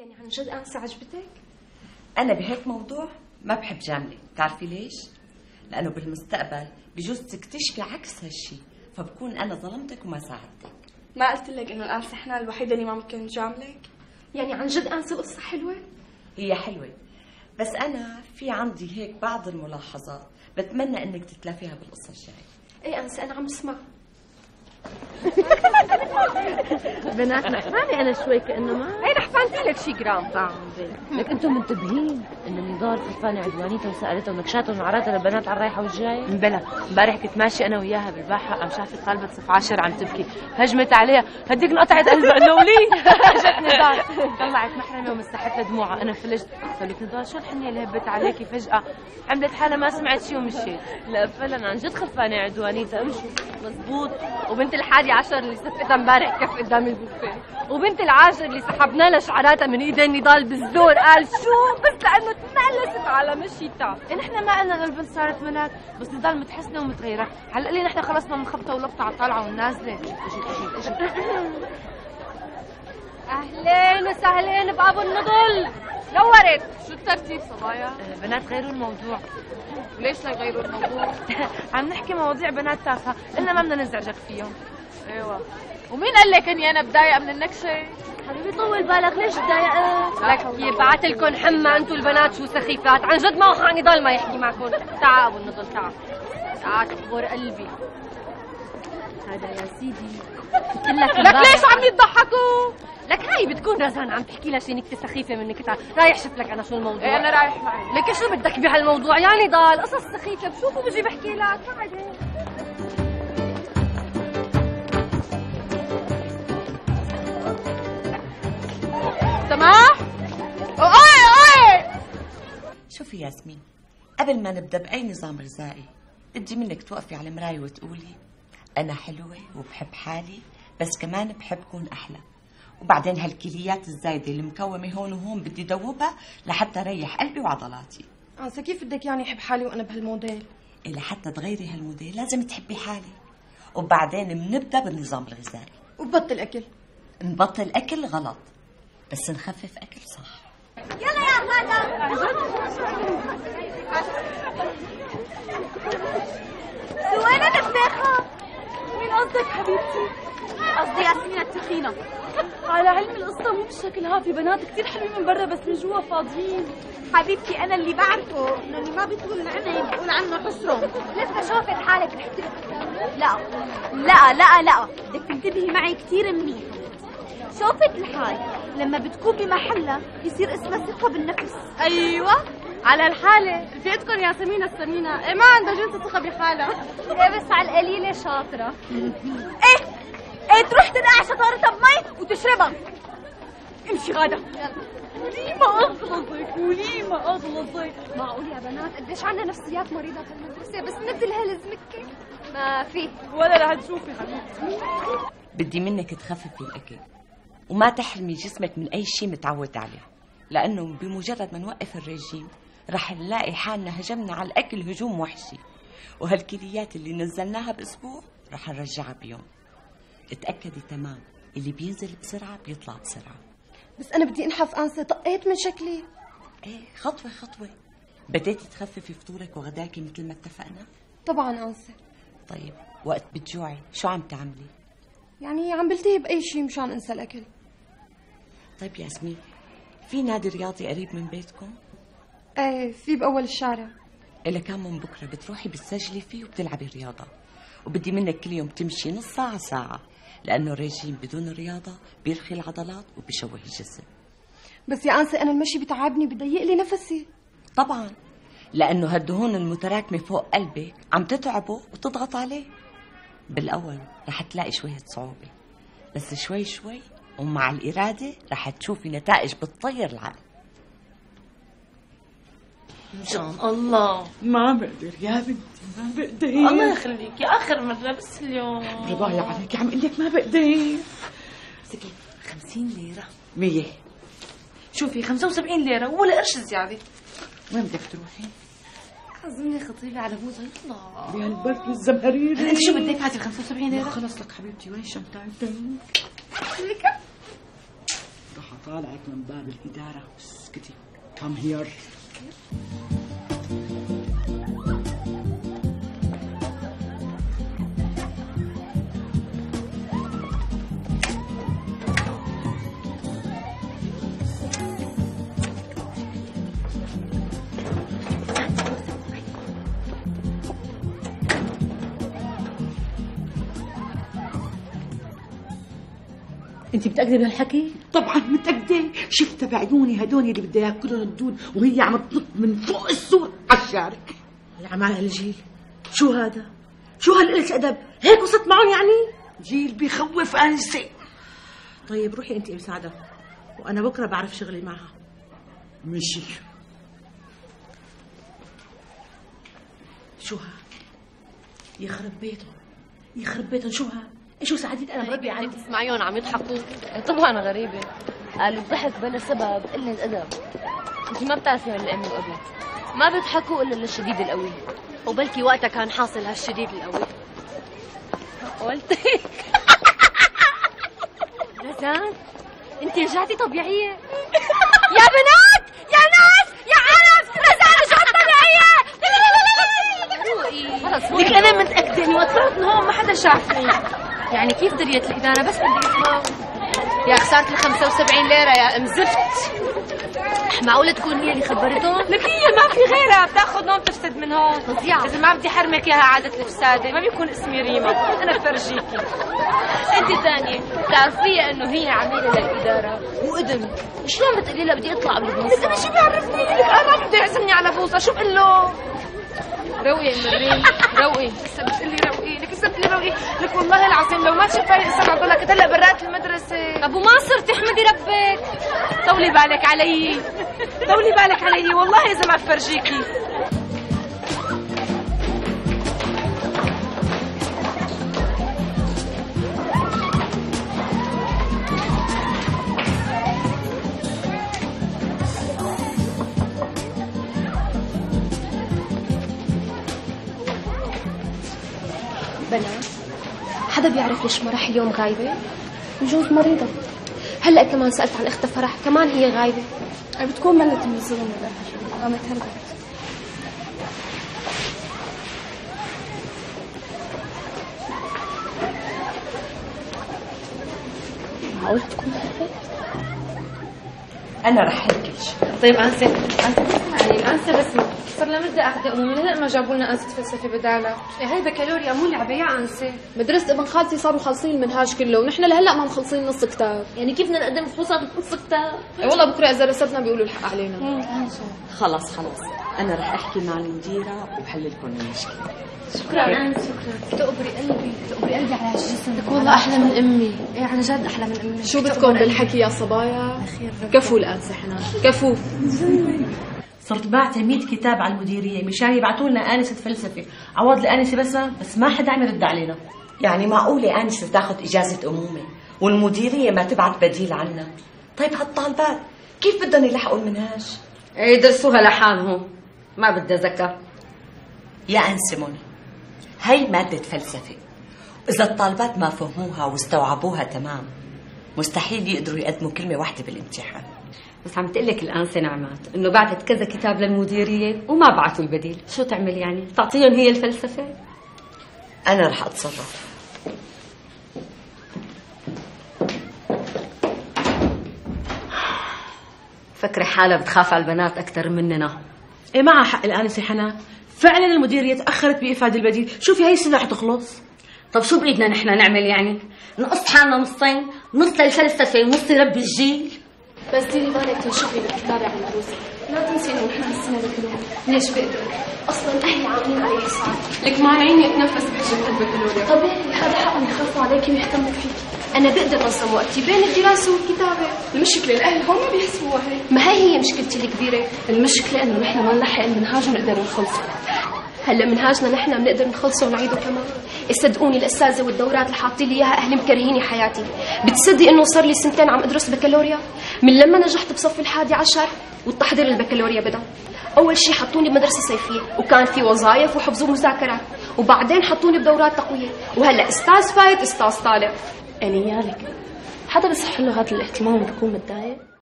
يعني عن جد انسه عجبتك؟ أنا بهيك موضوع ما بحب جاملك بتعرفي ليش؟ لأنه بالمستقبل بجوز تكتشفي عكس هالشي فبكون أنا ظلمتك وما ساعدتك. ما قلت لك إنه الانسه حنان الوحيدة اللي ما ممكن تجاملك يعني عن جد انسه قصة حلوة؟ هي حلوة. بس أنا في عندي هيك بعض الملاحظات بتمنى إنك تتلافيها بالقصة الجاية. إيه انسه أنا عم اسمع بنات نحفاني أنا شوي كأنه ما هي نحفانتي لك شي جرام طعم لك أنتم منتبهين إن نضال خلفانة عدوانيتها وسالتها ونكشاتها ونعراتها للبنات على الرايحه والجاية؟ بلا. امبارح كنت ماشي أنا وياها بالباحة قام شافت طالبة صف عاشر عم تبكي. هجمت عليها. هديك انقطعت قلبها انه ولي. جت نضال. طلعت محرمة ومستحفه دموعها. أنا فلجت. فلك نضال شو الحنية اللي هبت عليكي فجأة؟ عملت حالها ما سمعت شي ومشيت. لا فعلا عن جد خلفانة عدوانيتها امشوا مزبوط. وبنت الحادي عشر اللي سفتها امبارح كف قدام البوفيه. وبنت العاشر اللي سحبنا لها شعراتها من ايدين نضال بالزور قال شو؟ بس لأنه تملست على مشيتها. نحن ما قلنا البنت صارت ملاك بس نضال متحسنة ومتغيرة. على القليل نحن خلصنا من خبطه ولبطه على الطالعه والنازلة؟ أهلين وسهلين بأبو النضل نورت شو الترتيب صبايا؟ أه، بنات غيروا الموضوع. ليش لا يغيروا الموضوع؟ عم نحكي مواضيع بنات تافهة قلنا ما بدنا نزعجك فيهم. أيوه. ومين قال لك إني أنا بضايق من النكشه حبيبي طول بالك ليش تضايقت لك يبعت لكم حمى أنتوا البنات شو سخيفات. عن جد ما هو نضال ما يحكي معكم. تعال أبو النضل تعال. تعال تخبر قلبي. هذا يا سيدي. لك لك ليش عم يضحكوا؟ لك هاي بتكون رزان عم تحكي لها شي نكتة سخيفة من نكتة رايح شوف لك أنا شو الموضوع. إيه، أنا رايح معك. لك شو بدك بهالموضوع؟ يعني ضال قصص سخيفة. بشوفه بجي بحكي لك. سماح شوفي ياسمين قبل ما نبدأ بأي نظام غذائي بدي منك توقفي على المرايه وتقولي أنا حلوة وبحب حالي بس كمان بحب كون أحلى. وبعدين هالكليات الزايدة اللي مكومة هون وهون بدي دوبها لحتى ريح قلبي وعضلاتي. انسه كيف بدك يعني أحب حالي وأنا بهالموديل؟ إلا حتى تغيري هالموديل لازم تحبي حالك وبعدين بنبدا بالنظام الغذائي. وبطل أكل. نبطل أكل غلط بس نخفف أكل صح. وين الفناخة؟ مين قصدك حبيبتي؟ قصدي ياسمين التخينة. على علم القصة مو بالشكل ها في بنات كثير حلوين من برا بس من جوا فاضيين. حبيبتي أنا اللي بعرفه إنه اللي ما بيطول العين بيقول عنه حسرم لسه شوفت حالك رحتي لا لا لا لا. بدك تنتبهي معي كثير منيح. شوفت الحال. لما بتكون بمحلها يصير اسمها ثقة بالنفس. أيوه. على الحالة. رفيقتكم ياسمين السمينة. إيه ما عندها جنس ثقة بحالها. إيه بس على القليلة شاطرة. إيه إيه تروح تنقع شطارتها بمي وتشربها. امشي غادة. ولي ما أغلظك؟ ولي ما أغلظك؟ معقول يا بنات؟ قديش عنا نفسيات مريضة في المدرسة؟ بس ندلها لزمكة ما في. ولا رح تشوفي حبيبتي. بدي منك تخففي الأكل. وما تحرمي جسمك من أي شيء متعود عليه. لأنه بمجرد ما نوقف الرجيم رح نلاقي حالنا هجمنا على الأكل هجوم وحشي. وهالكليات اللي نزلناها بأسبوع رح نرجعها بيوم. اتأكدي تمام اللي بينزل بسرعة بيطلع بسرعة. بس أنا بدي أنحف أنسة طقيت من شكلي. إيه خطوة خطوة. بديتي تخففي فطورك وغداكي مثل ما اتفقنا؟ طبعا أنسة. طيب وقت بتجوعي شو عم تعملي؟ يعني عم بلتهي بأي شيء مشان أنسى الأكل. طيب ياسمين في نادي رياضي قريب من بيتكم؟ إيه في بأول الشارع. إلا كان من بكرة بتروحي بتسجلي فيه وبتلعبي رياضة وبدي منك كل يوم تمشي نص ساعة ساعة لأنه الرجيم بدون رياضة بيرخي العضلات وبيشوه الجسم. بس يا أنسة أنا المشي بتعبني بضيق لي نفسي. طبعا لأنه هالدهون المتراكمة فوق قلبك عم تتعبه وتضغط عليه. بالأول رح تلاقي شوية صعوبة بس شوي شوي ومع الإرادة رح تشوفي نتائج بتطير العقل إن شاء الله. ما بقدر يا بنتي ما بقدر. الله يخليكي آخر مرة بس اليوم. رباية عليك عم أقول لك ما بقدر. سكين 50 ليرة. مية. شوفي 75 ليرة ولا قرش زيادة. وين بدك تروحي؟ عزمني خطيبي على بوزة يطلع بهالبرد الزمهريري انت شو بدك هاتي ال 75 ليرة؟ خلص لك حبيبتي وين الشنطة؟ طالعك من باب الإدارة. اسكتي. كم هير انت متأكدة من هالحكي؟ طبعا متأكدة. شفت بعيوني هدول اللي بدها ياكلون الدود وهي عم تنط من فوق السور على الشارع. يا عمال هالجيل. شو هذا؟ شو هالقلة أدب؟ هيك وصلت معهم يعني؟ جيل بيخوف أنسة. طيب روحي انت مساعدة وأنا بكرة بعرف شغلي معها. مشي. شو ها يخرب بيتهم. يخرب بيتهم. شو ها شو سعدت أنا مربي عندي؟ تسمعيهم عم يضحكوا؟ طبعا غريبة. قالوا الضحك بلا سبب إلا الأدب. انت ما بتعرفي عن الأم وابي ما بيضحكوا إلا للشديد القوي. وبلكي وقتها كان حاصل هالشديد القوي. قلت رزان انت رجعتي طبيعية؟ يا بنات يا ناس يا عرف رزان رجعت طبيعية خلص لك أنا متأكدة إني وطلعت من هون ما حدا شافني. يعني كيف دريت الاداره بس بدي أسمع. يا خسارة ال 75 ليرة يا أم زفت. معقولة تكون هي اللي خبرتهم؟ لك هي ما في غيرها بتاخذ نوم تفسد من هون. فظيعة. إذا ما بدي حرمك إياها عادة الفسادة ما بيكون اسمي ريما. أنا بفرجيكي أنت ثانية بتعرفيها إنه هي عميلة للإدارة. وادم شلون بتقولي لها بدي أطلع بالبوصه أنا شو بيعرفني؟ لك أنا بده يعزمني على بوصة. شو بقول له؟ روقي يا مريم روقي. لسه بتقلي روقي لك لسه بتقلي روقي لك والله العظيم لو ما تشوفي السمع بقول لك هلا برات المدرسة. أبو ماصر تحمدي ربك. طولي بالك علي. طولي بالك علي والله إذا ما بفرجيكي حدا بيعرف ليش مرح اليوم غايبة؟ بجوز مريضة. هلأ كمان سألت عن إختها فرح كمان هي غايبة. بتكون ملت من الزلمة ده قامت هربت معقول تكون هربت؟ أنا رح شيء طيب انسه انسه تسمعني انسه بس صار لنا مده أخذ أمي. هلا ما جابوا لنا أنسة فلسفة بدالها هي بكالوريا مو لعبة يا أنسة. مدرسة ابن خالتي صاروا خالصين المنهاج كله ونحن لهلأ ما مخلصين نص كتاب. يعني كيف بدنا نقدم فحوصات بنص كتاب؟ إيه والله بكرة إذا رسبنا بيقولوا الحق علينا. خلص خلص أنا رح أحكي مع المديرة وبحل لكم المشكلة. شكرا. انس شكرا تقبري قلبي تقبري قلبي على هالجسم والله أحلى من أمي. إيه عن جد أحلى من أمي. شو بدكم بالحكي يا صبايا؟ كفو الانسة حنان كفو. صرت بعت 100 كتاب على المديرية مشان يبعثوا لنا آنسة فلسفة. عوض الانسه بس بس ما حدا عم يرد علينا. يعني معقولة أنسة تاخذ إجازة أمومة والمديرية ما تبعت بديل عنا؟ طيب هالطالبات كيف بدهم يلحقوا المنهاج؟ يدرسوها لحالهم. ما بدها ذكاء يا أنسة منى هي مادة فلسفة. إذا الطالبات ما فهموها واستوعبوها تمام مستحيل يقدروا يقدموا كلمة واحدة بالامتحان. بس عم تقلك الأنسة نعمات إنه بعتت كذا كتاب للمديرية وما بعتوا البديل. شو تعمل يعني؟ تعطيهم هي الفلسفة؟ أنا رح أتصرف. فكري حالها بتخاف على البنات أكثر مننا. إيه معها حق الانسه حنان فعلا المديرية تأخرت بايفاد البديل. شوفي هي السنة رح تخلص؟ طب شو بإيدنا نحن نعمل يعني؟ نقص حالنا نصين نص للفلسفة ونص يربي الجيل. بس ديري بالك تنشوفي بالكتاب عن الدروس لا تنسي إنه نحن هالسنه بكالوريا ليش بقدر؟ أصلا أهلي عاملين علي حساب. لك ما عيني أتنفس بحجة البكالوريا طبيعي هذا حقهم يخافوا عليكي ويهتموا فيكي أنا بقدر انظم وقتي بين الدراسة والكتابة. المشكلة الأهل هون ما بيحسبوها هيك ما هي هي مشكلتي الكبيرة؟ المشكلة إنه نحن ما نلحق المنهاج ونقدر نخلصه. هلا منهاجنا نحن بنقدر نخلصه ونعيده كمان. صدقوني الأستاذة والدورات اللي حاطين لي إياها أهلي مكرهيني حياتي. بتصدقي إنه صار لي سنتين عم أدرس بكالوريا؟ من لما نجحت بصف الحادي عشر والتحضير للبكالوريا بدأ. أول شيء حطوني بمدرسة صيفية وكان في وظائف وحفظ ومذاكرات وبعدين حطوني بدورات تقوية. وهلا أستاذ فايت أستاذ طالع اني يالك. حدا بصح له هذا الاهتمام بيكون متضايق؟